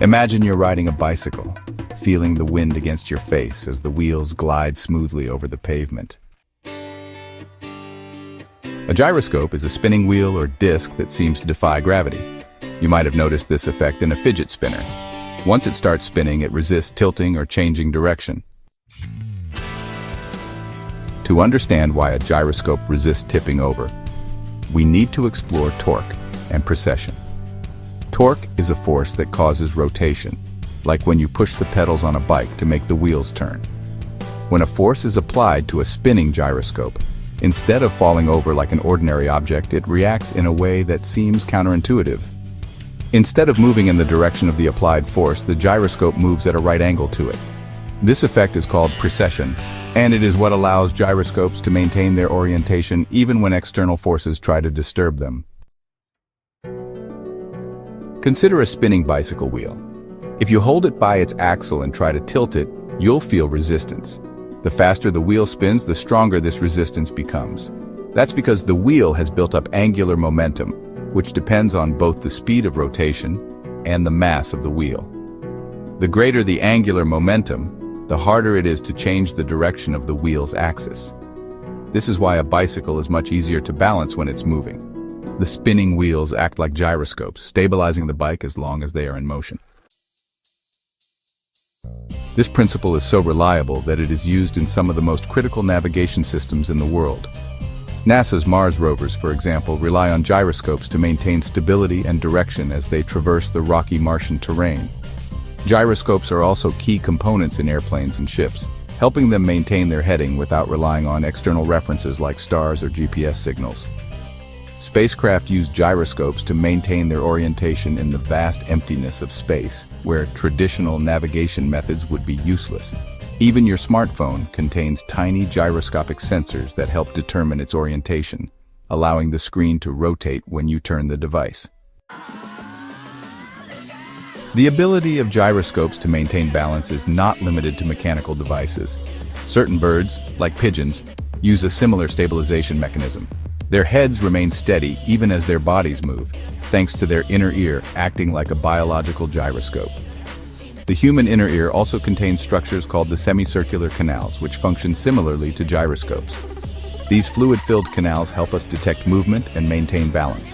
Imagine you're riding a bicycle, feeling the wind against your face as the wheels glide smoothly over the pavement. A gyroscope is a spinning wheel or disc that seems to defy gravity. You might have noticed this effect in a fidget spinner. Once it starts spinning, it resists tilting or changing direction. To understand why a gyroscope resists tipping over, we need to explore torque and precession. Torque is a force that causes rotation, like when you push the pedals on a bike to make the wheels turn. When a force is applied to a spinning gyroscope, instead of falling over like an ordinary object, it reacts in a way that seems counterintuitive. Instead of moving in the direction of the applied force, the gyroscope moves at a right angle to it. This effect is called precession, and it is what allows gyroscopes to maintain their orientation even when external forces try to disturb them. Consider a spinning bicycle wheel. If you hold it by its axle and try to tilt it, you'll feel resistance. The faster the wheel spins, the stronger this resistance becomes. That's because the wheel has built up angular momentum, which depends on both the speed of rotation and the mass of the wheel. The greater the angular momentum, the harder it is to change the direction of the wheel's axis. This is why a bicycle is much easier to balance when it's moving. The spinning wheels act like gyroscopes, stabilizing the bike as long as they are in motion. This principle is so reliable that it is used in some of the most critical navigation systems in the world. NASA's Mars rovers, for example, rely on gyroscopes to maintain stability and direction as they traverse the rocky Martian terrain. Gyroscopes are also key components in airplanes and ships, helping them maintain their heading without relying on external references like stars or GPS signals. Spacecraft use gyroscopes to maintain their orientation in the vast emptiness of space, where traditional navigation methods would be useless. Even your smartphone contains tiny gyroscopic sensors that help determine its orientation, allowing the screen to rotate when you turn the device. The ability of gyroscopes to maintain balance is not limited to mechanical devices. Certain birds, like pigeons, use a similar stabilization mechanism. Their heads remain steady even as their bodies move, thanks to their inner ear acting like a biological gyroscope. The human inner ear also contains structures called the semicircular canals, which function similarly to gyroscopes. These fluid-filled canals help us detect movement and maintain balance.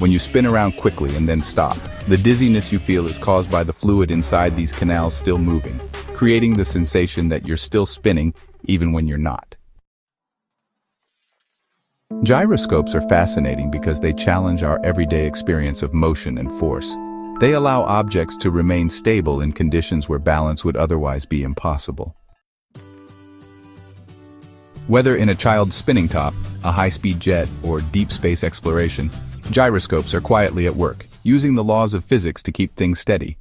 When you spin around quickly and then stop, the dizziness you feel is caused by the fluid inside these canals still moving, creating the sensation that you're still spinning even when you're not. Gyroscopes are fascinating because they challenge our everyday experience of motion and force. They allow objects to remain stable in conditions where balance would otherwise be impossible. Whether in a child's spinning top, a high-speed jet, or deep space exploration, gyroscopes are quietly at work, using the laws of physics to keep things steady.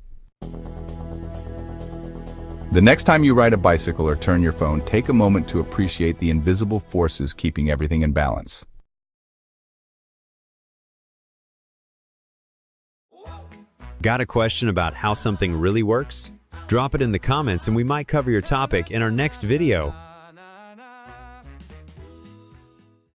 The next time you ride a bicycle or turn your phone, take a moment to appreciate the invisible forces keeping everything in balance. Got a question about how something really works? Drop it in the comments and we might cover your topic in our next video.